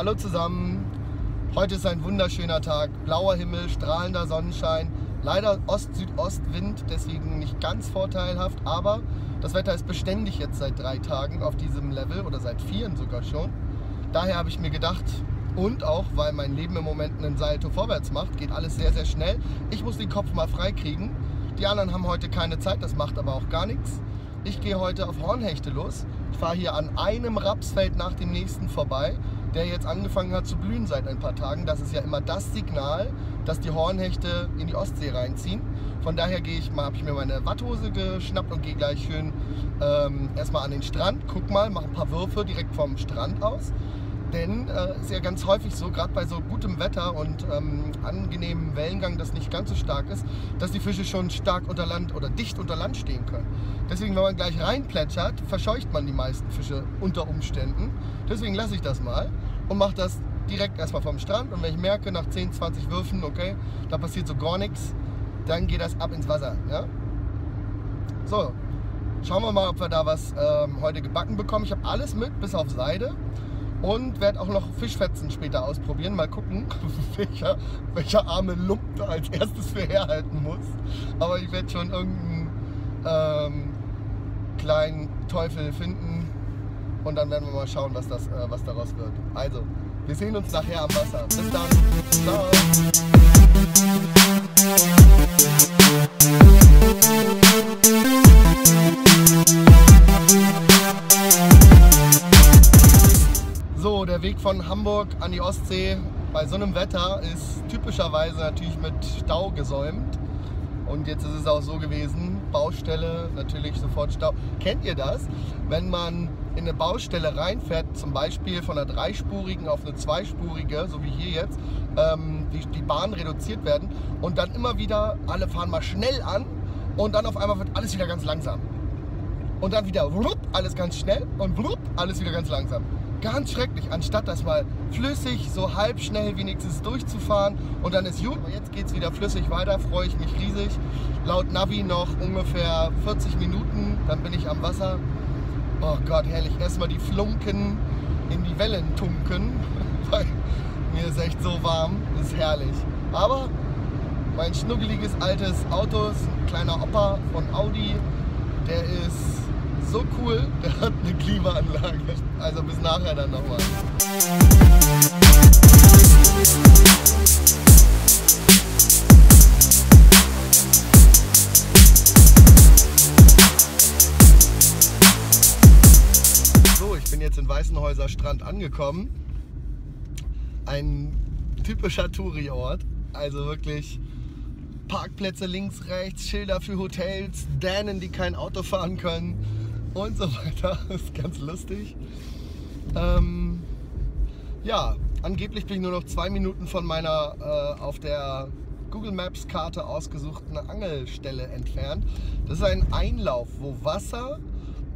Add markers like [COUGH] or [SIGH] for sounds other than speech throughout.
Hallo zusammen. Heute ist ein wunderschöner Tag. Blauer Himmel, strahlender Sonnenschein. Leider Ost-Südost-Wind, deswegen nicht ganz vorteilhaft. Aber das Wetter ist beständig jetzt seit drei Tagen auf diesem Level oder seit vieren sogar schon. Daher habe ich mir gedacht, und auch weil mein Leben im Moment einen Salto vorwärts macht, geht alles sehr, sehr schnell. Ich muss den Kopf mal frei kriegen. Die anderen haben heute keine Zeit, das macht aber auch gar nichts. Ich gehe heute auf Hornhechte los. Ich fahre hier an einem Rapsfeld nach dem nächsten vorbei der jetzt angefangen hat zu blühen seit ein paar Tagen. Das ist ja immer das Signal, dass die Hornhechte in die Ostsee reinziehen. Von daher gehe ich mal, habe ich mir meine Watthose geschnappt und gehe gleich schön ähm, erstmal an den Strand. Guck mal, mache ein paar Würfe direkt vom Strand aus. Denn es äh, ist ja ganz häufig so, gerade bei so gutem Wetter und ähm, angenehmem Wellengang, das nicht ganz so stark ist, dass die Fische schon stark unter Land oder dicht unter Land stehen können. Deswegen, wenn man gleich reinplätschert, verscheucht man die meisten Fische unter Umständen. Deswegen lasse ich das mal und mache das direkt erstmal vom Strand. Und wenn ich merke, nach 10, 20 Würfen, okay, da passiert so gar nichts, dann geht das ab ins Wasser. Ja? So, schauen wir mal, ob wir da was ähm, heute gebacken bekommen. Ich habe alles mit, bis auf Seide und werde auch noch Fischfetzen später ausprobieren. Mal gucken, [LAUGHS] welcher, welcher arme Lump da als erstes für herhalten muss. Aber ich werde schon irgendeinen ähm, kleinen Teufel finden und dann werden wir mal schauen, was, das, äh, was daraus wird. Also, wir sehen uns nachher am Wasser. Bis dann. Ciao. So, der Weg von Hamburg an die Ostsee bei so einem Wetter ist typischerweise natürlich mit Stau gesäumt. Und jetzt ist es auch so gewesen, Baustelle, natürlich sofort Stau. Kennt ihr das? Wenn man in eine Baustelle reinfährt, zum Beispiel von einer dreispurigen auf eine zweispurige, so wie hier jetzt, ähm, die, die Bahnen reduziert werden und dann immer wieder, alle fahren mal schnell an und dann auf einmal wird alles wieder ganz langsam. Und dann wieder wlup, alles ganz schnell und wlup, alles wieder ganz langsam. Ganz schrecklich, anstatt das mal flüssig, so halb schnell wenigstens durchzufahren und dann ist gut. Jetzt geht es wieder flüssig weiter, freue ich mich riesig. Laut Navi noch ungefähr 40 Minuten, dann bin ich am Wasser. Oh Gott, herrlich. Erstmal die Flunken in die Wellen tunken, [LAUGHS] weil mir ist echt so warm, ist herrlich. Aber mein schnuggeliges altes Auto ist ein kleiner Opa von Audi, der ist so cool, [LAUGHS] der hat eine Klimaanlage. Also bis nachher dann nochmal. Bin jetzt in Weißenhäuser Strand angekommen. Ein typischer Touri-Ort. Also wirklich Parkplätze links, rechts, Schilder für Hotels, Dänen, die kein Auto fahren können und so weiter. Das [LAUGHS] ist ganz lustig. Ähm, ja, angeblich bin ich nur noch zwei Minuten von meiner äh, auf der Google Maps Karte ausgesuchten Angelstelle entfernt. Das ist ein Einlauf, wo Wasser,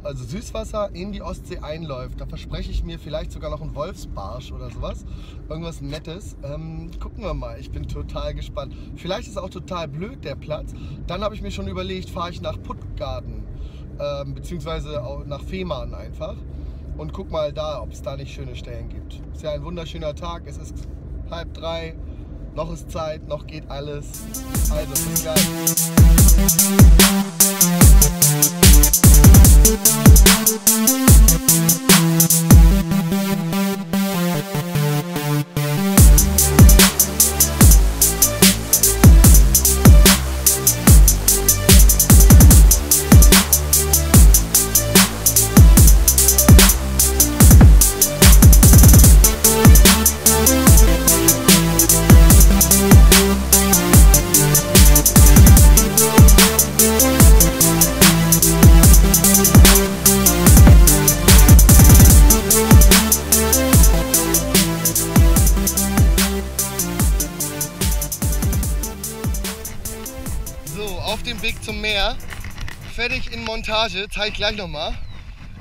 also Süßwasser, in die Ostsee einläuft. Da verspreche ich mir vielleicht sogar noch einen Wolfsbarsch oder sowas. Irgendwas Nettes. Ähm, gucken wir mal. Ich bin total gespannt. Vielleicht ist auch total blöd der Platz. Dann habe ich mir schon überlegt, fahre ich nach Puttgarden ähm, beziehungsweise nach Fehmarn einfach. Und guck mal da, ob es da nicht schöne Stellen gibt. Ist ja ein wunderschöner Tag, es ist halb drei, noch ist Zeit, noch geht alles. Also, bis gleich. We'll Zum Meer. Fertig in Montage, zeige ich gleich nochmal.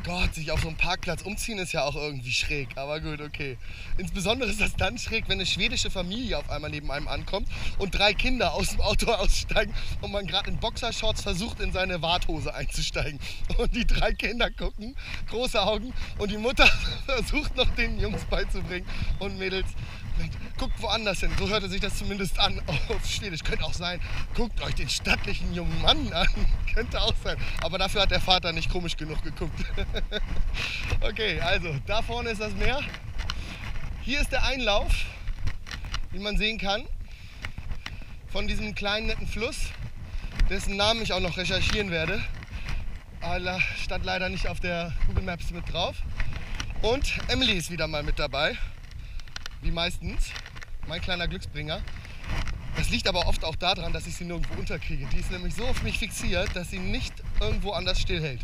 Gott, sich auf so einem Parkplatz umziehen ist ja auch irgendwie schräg, aber gut, okay. Insbesondere ist das dann schräg, wenn eine schwedische Familie auf einmal neben einem ankommt und drei Kinder aus dem Auto [LAUGHS] aussteigen und man gerade in Boxershorts versucht, in seine Warthose einzusteigen. Und die drei Kinder gucken, große Augen und die Mutter [LAUGHS] versucht noch den Jungs beizubringen und Mädels, guckt woanders hin. So hörte sich das zumindest an auf Schwedisch. Könnte auch sein, guckt euch den stattlichen jungen Mann an. [LAUGHS] Könnte auch sein. Aber dafür hat der Vater nicht komisch genug geguckt. [LAUGHS] okay, also da vorne ist das Meer. Hier ist der Einlauf, wie man sehen kann, von diesem kleinen netten Fluss, dessen Namen ich auch noch recherchieren werde. Aber stand leider nicht auf der Google Maps mit drauf. Und Emily ist wieder mal mit dabei wie meistens. Mein kleiner Glücksbringer. Das liegt aber oft auch daran, dass ich sie nirgendwo unterkriege. Die ist nämlich so auf mich fixiert, dass sie nicht irgendwo anders stillhält.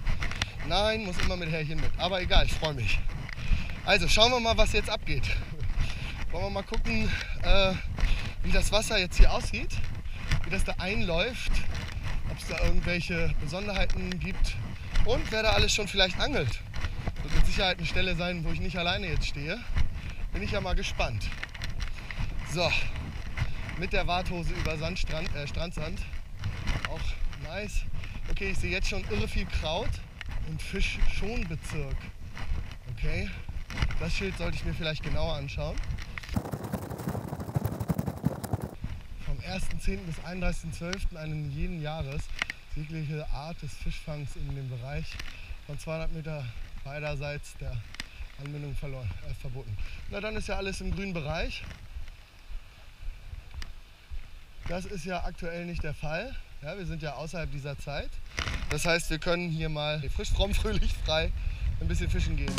Nein, muss immer mit Härchen mit. Aber egal, ich freue mich. Also schauen wir mal, was jetzt abgeht. Wollen wir mal gucken, äh, wie das Wasser jetzt hier aussieht, wie das da einläuft, ob es da irgendwelche Besonderheiten gibt und wer da alles schon vielleicht angelt. Das wird mit Sicherheit eine Stelle sein, wo ich nicht alleine jetzt stehe. Bin ich ja mal gespannt. So, mit der Warthose über Sandstrand, äh, Strandsand. Auch nice. Okay, ich sehe jetzt schon irre viel Kraut und Fischschonbezirk. Okay, das Schild sollte ich mir vielleicht genauer anschauen. Vom 1.10. bis 31.12. einen jeden Jahres jegliche Art des Fischfangs in dem Bereich von 200 Meter beiderseits der Anbindung verloren, äh, verboten. Na, dann ist ja alles im grünen Bereich. Das ist ja aktuell nicht der Fall. Ja, wir sind ja außerhalb dieser Zeit. Das heißt, wir können hier mal frisch, fromm, [LAUGHS] fröhlich, frei ein bisschen fischen gehen.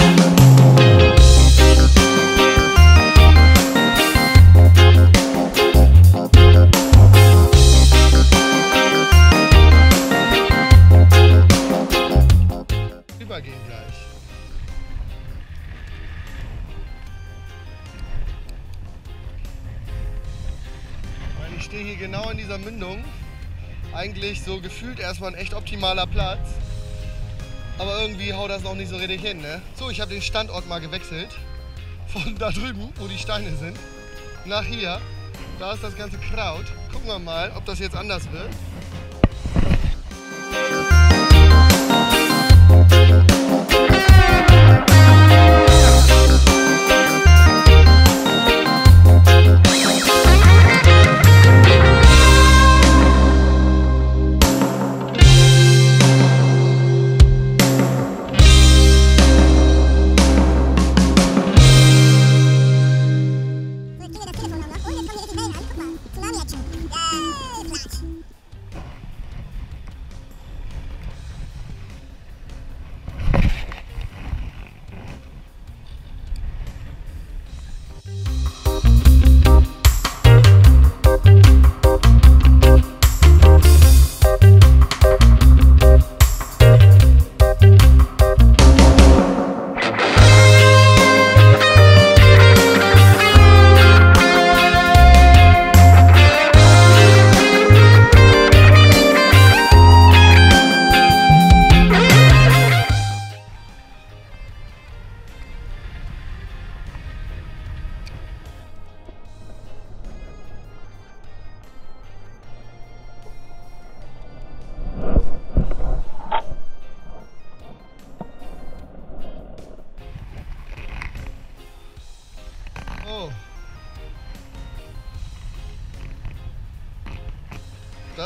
eigentlich gefühlt erstmal ein echt optimaler Platz. Aber irgendwie haut das noch nicht so richtig hin. Ne? So, ich habe den Standort mal gewechselt. Von da drüben, wo die Steine sind, nach hier. Da ist das ganze Kraut. Gucken wir mal, ob das jetzt anders wird.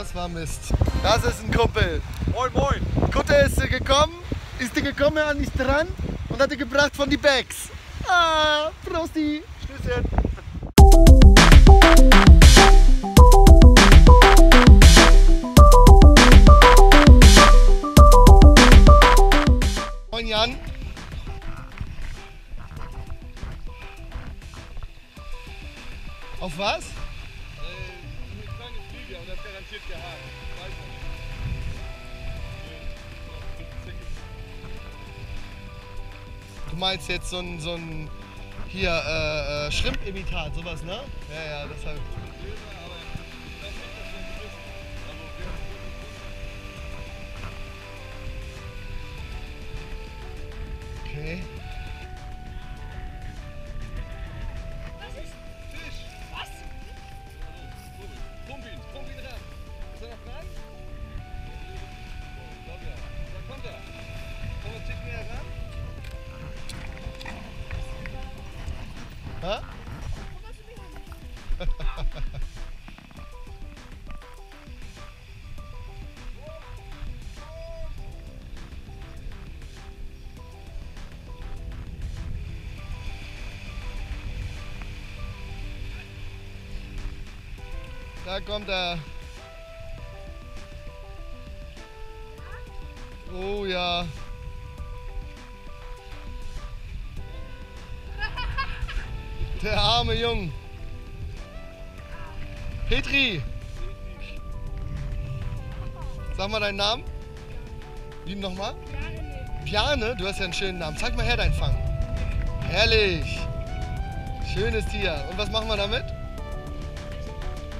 Das war Mist. Das ist ein Kumpel. Moin, moin. Kutte ist gekommen, ist gekommen an die Strand und hat gebracht von die Bags. Ah, Prosti. Stößchen. Moin Jan. Auf was? hier und das garantiert gehakt. Weiß man nicht. Du meinst jetzt so ein, so ein hier, äh, äh Schrimpimitat, sowas, ne? Ja, ja, das habe ich. Da kommt er. Oh ja. Der arme Jung. Petri. Sag mal deinen Namen. Wie nochmal? Piane, du hast ja einen schönen Namen. Zeig mal her deinen Fang. Herrlich. Schönes Tier. Und was machen wir damit?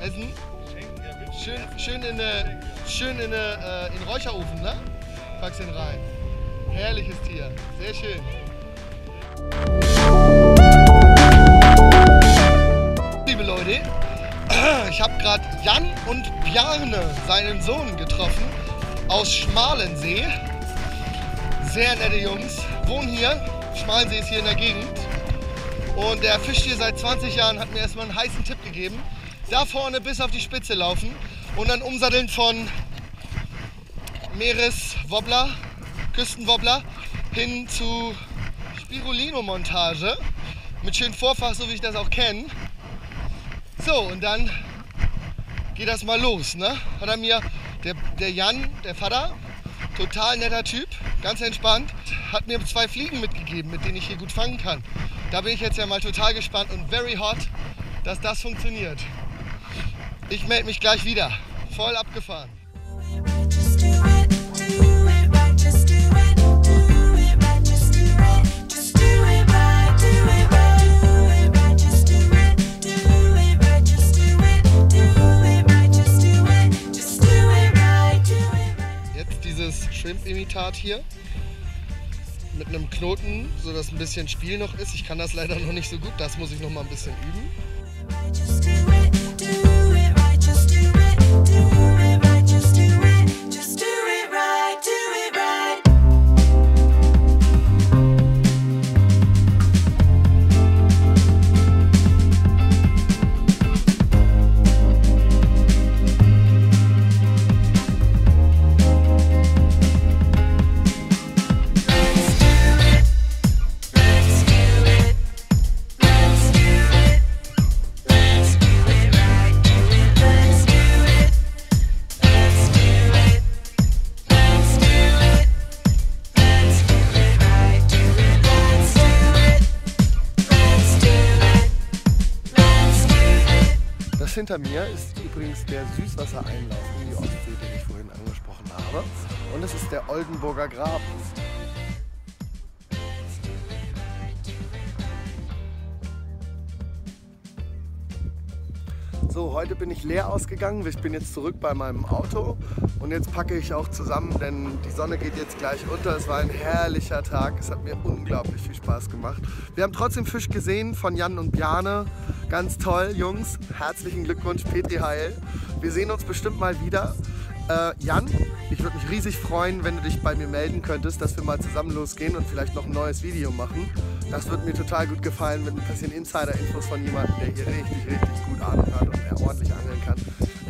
Essen? Schön, schön in eine, schön in eine, äh, in den Räucherofen, ne? Packst ihn rein. Herrliches Tier. Sehr schön. Liebe Leute, ich habe gerade Jan und Bjarne, seinen Sohn, getroffen aus Schmalensee. Sehr nette Jungs, wohnen hier. Schmalensee ist hier in der Gegend. Und der fischt hier seit 20 Jahren, hat mir erstmal einen heißen Tipp gegeben. Da vorne bis auf die Spitze laufen und dann umsatteln von Meereswobbler, Küstenwobbler hin zu Spirulino-Montage mit schön Vorfach, so wie ich das auch kenne. So, und dann geht das mal los. Ne? Hat er mir, der, der Jan, der Vater, total netter Typ, ganz entspannt, hat mir zwei Fliegen mitgegeben, mit denen ich hier gut fangen kann. Da bin ich jetzt ja mal total gespannt und very hot, dass das funktioniert. Ich melde mich gleich wieder. Voll abgefahren. Jetzt dieses Shrimp-Imitat hier mit einem Knoten, so dass ein bisschen Spiel noch ist. Ich kann das leider noch nicht so gut, das muss ich noch mal ein bisschen üben. Hinter mir ist übrigens der Süßwassereinlauf in die Ostsee, den ich vorhin angesprochen habe. Und es ist der Oldenburger Graben. So, heute bin ich leer ausgegangen. Ich bin jetzt zurück bei meinem Auto und jetzt packe ich auch zusammen, denn die Sonne geht jetzt gleich unter. Es war ein herrlicher Tag. Es hat mir unglaublich viel Spaß gemacht. Wir haben trotzdem Fisch gesehen von Jan und Bjane. Ganz toll, Jungs. Herzlichen Glückwunsch, Petri Heil. Wir sehen uns bestimmt mal wieder. Äh, Jan, ich würde mich riesig freuen, wenn du dich bei mir melden könntest, dass wir mal zusammen losgehen und vielleicht noch ein neues Video machen. Das würde mir total gut gefallen mit ein bisschen Insider-Infos von jemandem, der hier richtig, richtig gut Ahnung hat und der ordentlich angeln kann.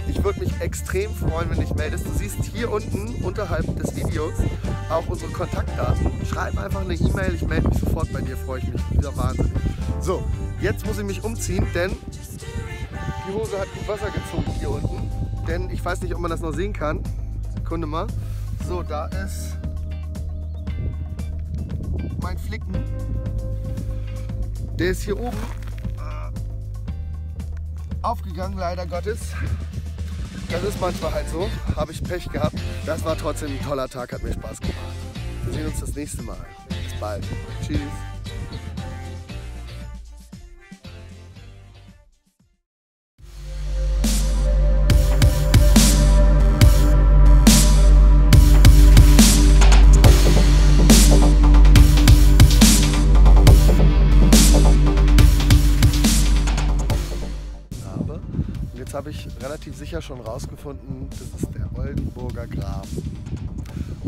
Ich würde mich extrem freuen, wenn du dich meldest. Du siehst hier unten unterhalb des Videos auch unsere Kontaktdaten. Schreib einfach eine E-Mail, ich melde mich sofort bei dir, freue ich mich wieder wahnsinnig. So, jetzt muss ich mich umziehen, denn die Hose hat gut Wasser gezogen hier unten. Denn ich weiß nicht, ob man das noch sehen kann. Sekunde mal. So, da ist mein Flicken. Der ist hier oben äh, aufgegangen, leider Gottes. Das ist manchmal halt so. Habe ich Pech gehabt. Das war trotzdem ein toller Tag, hat mir Spaß gemacht. Wir sehen uns das nächste Mal. Bis bald. Tschüss. Habe ich relativ sicher schon rausgefunden, das ist der Oldenburger Graben.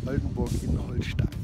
Oldenburg in Holstein.